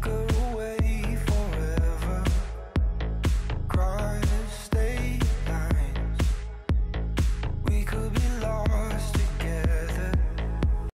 like a